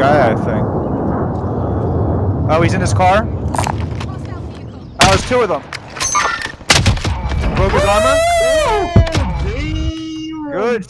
guy, I think. Oh, he's in his car? Oh, there's two of them. Broke his armor? Good.